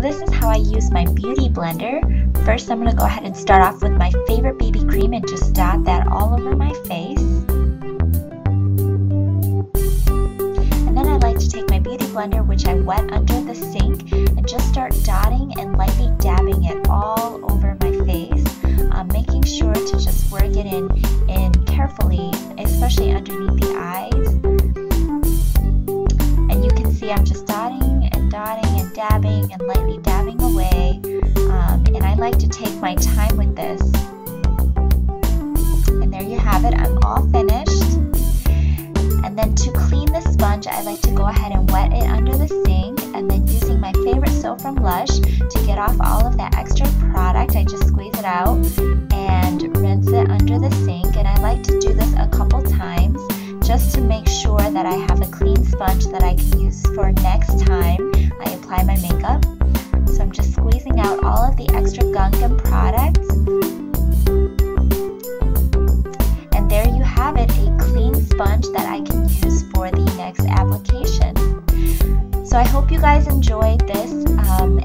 this is how I use my beauty blender. First I'm going to go ahead and start off with my favorite BB cream and just dot that all over my face. And then I like to take my beauty blender which I wet under the sink and just start dotting and lightly dabbing it all over my face. Um, making sure to just work it in, in carefully, especially underneath the eyes. And lightly dabbing away. Um, and I like to take my time with this. And there you have it, I'm all finished. And then to clean the sponge, I like to go ahead and wet it under the sink and then using my favorite soap from Lush to get off all of that extra product, I just squeeze it out and rinse it under the sink. And I like to do this a couple times just to make sure that I have a clean sponge that I can use for next time I apply my makeup. So I'm just squeezing out all of the extra gunk and products. And there you have it, a clean sponge that I can use for the next application. So I hope you guys enjoyed this um,